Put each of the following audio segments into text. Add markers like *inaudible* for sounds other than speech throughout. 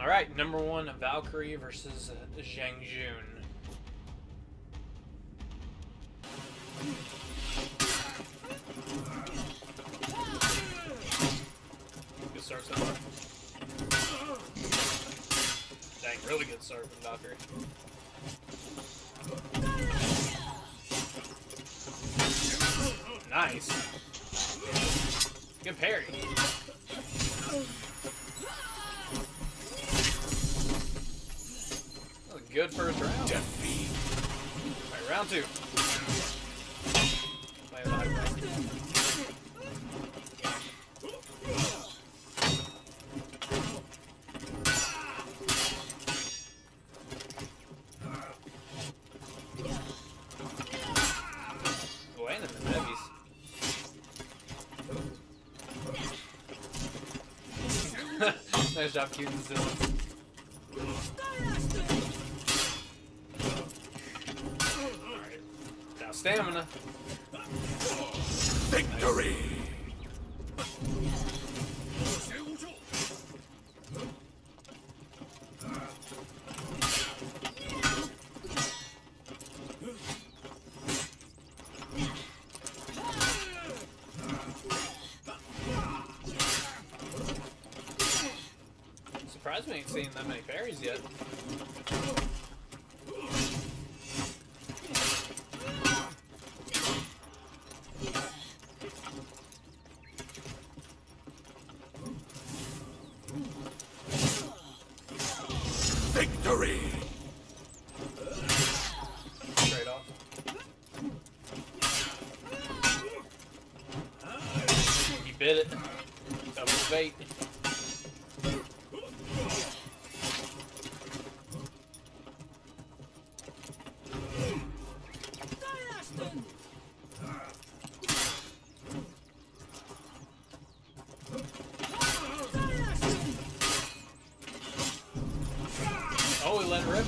Alright, number one, Valkyrie versus uh, Jiang Jun. Good start so far. Dang, really good start from Valkyrie. Nice. Good parry. Heavies. nice job keeping this distance. Alright. Now stamina. Victory. Surprised we ain't seen that many parries yet. Victory.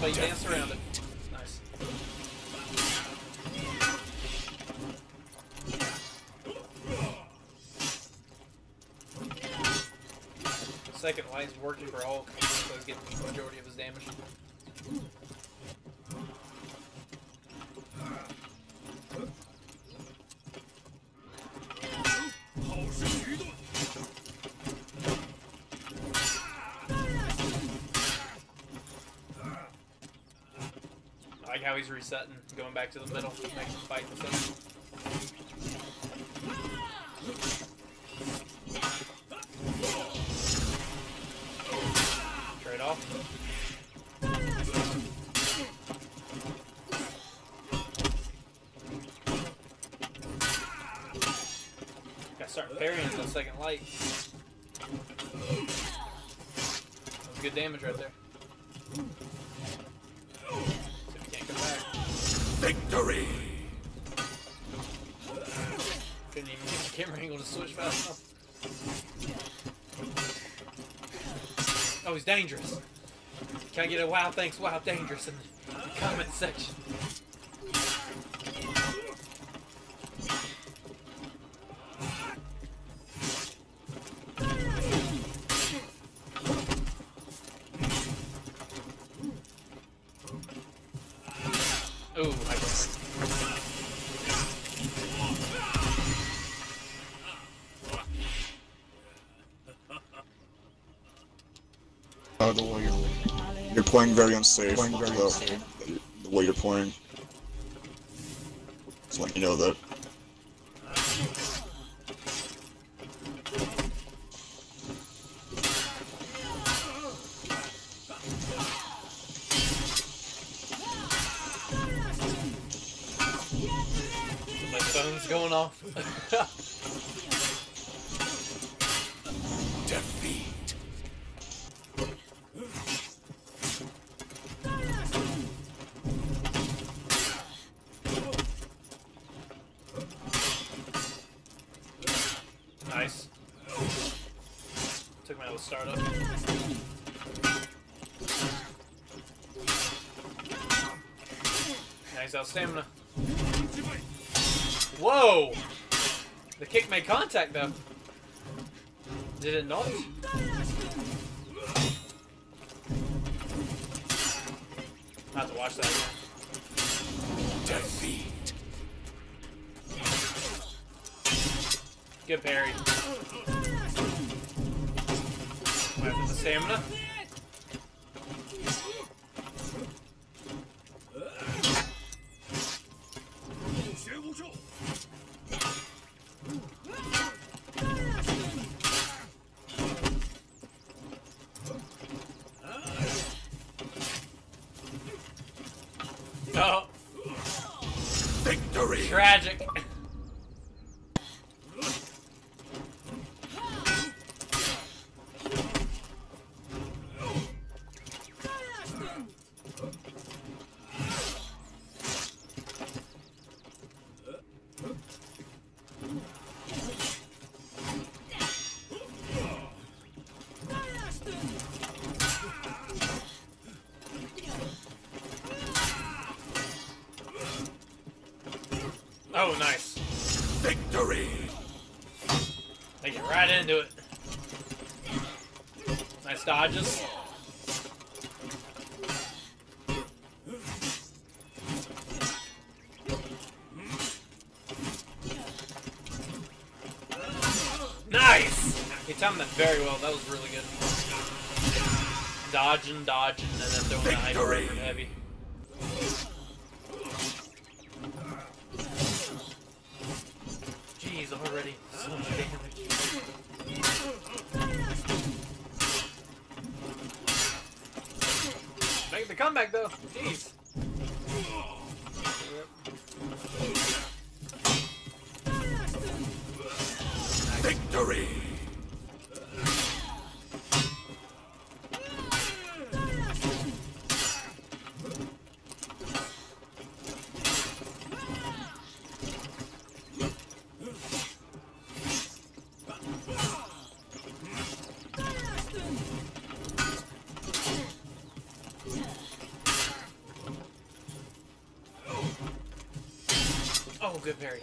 But he danced around it. Nice. Second light's working for Hulk, so he's getting the majority of his damage. How he's resetting, going back to the middle, making him fight stuff. Trade off. Start parrying until second light. That was good damage right there. Victory. Couldn't even get the camera angle to switch fast enough. Oh, he's dangerous. Can I get a wow, thanks, wow, dangerous in the comment section? Uh, the way you're, you're playing very unsafe. Playing very the, unsafe. The way you're playing. Just let you know that. My phone's going off. *laughs* nice. Took out of startup. Nice out stamina. Whoa! The kick made contact though. Did it not? I have to watch that. Defeat. Good parry. After the stamina. Oh, Victory. tragic. Oh, nice. Victory. They get right into it. Nice dodges. Nice! He timed that very well. That was really good. Dodging, dodging, and then throwing the hyper heavy. Jeez, already so much damage. Make the comeback though. Jeez. Victory. Good parry.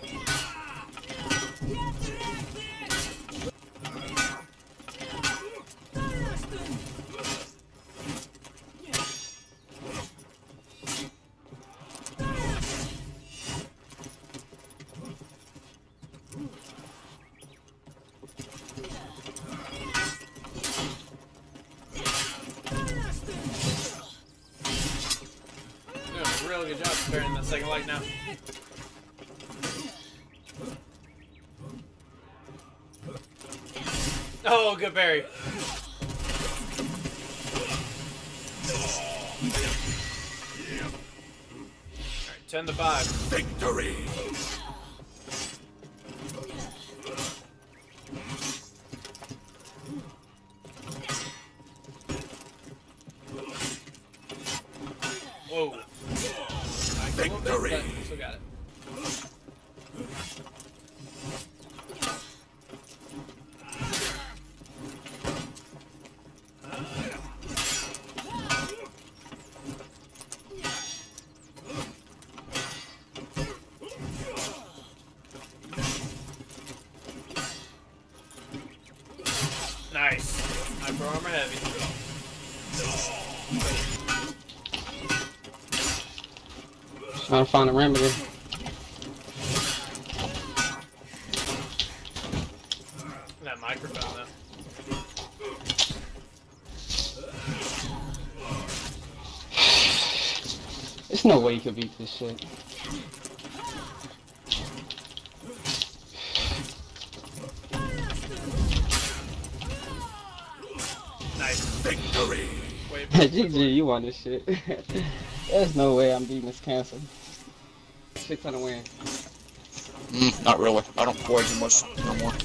Doing a real good job preparing that second light now. Oh, good parry. 10 to 5. Victory. Whoa. I can a little bit, Victory. Still got it. Armor heavy. Trying to find a remedy. That microphone though. There's no way you could beat this shit. *laughs* GG, you won this shit. *laughs* There's no way I'm beating this cancer. 600 wins. Mm, not really. I don't play too much no more. I,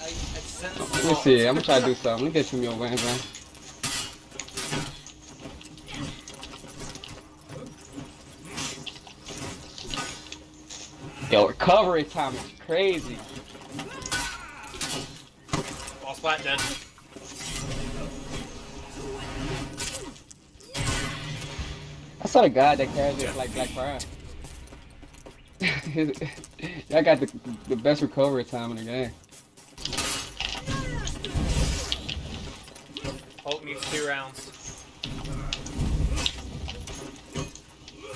I, I sent Let me see. I'm gonna try to do something. Let me get some more wins, man. Yo, recovery time is crazy. Ball splat dead. Saw the guy that carries it like Black Prior. I *laughs* got the, the best recovery time in the game. Hulk needs two rounds.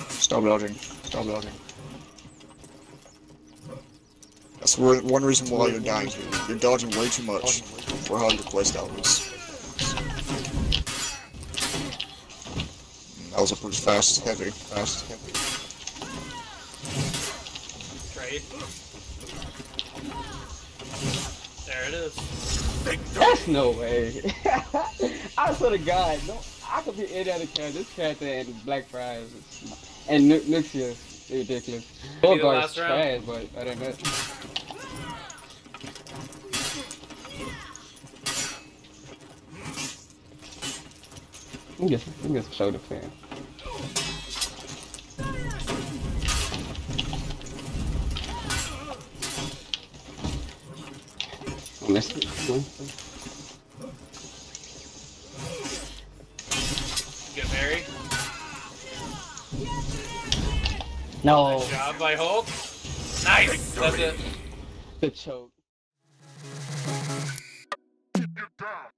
Stop dodging. Stop dodging. That's one reason why you're dying here. You're dodging way too much for how your playstyle is. That was a pretty fast, heavy, fast, heavy. Trade. There it is. Victory! That's no way. *laughs* I swear to God, no, I could be any other character. This character and Black Prior's is- and Nu- Nuxia is ridiculous. the Beauregard's trash, but other than that. Let me get, some- let me get some shoulder fan. Oh, that's- Get Mary. No, Job by Hulk. Nice. That's it. the choke. Down.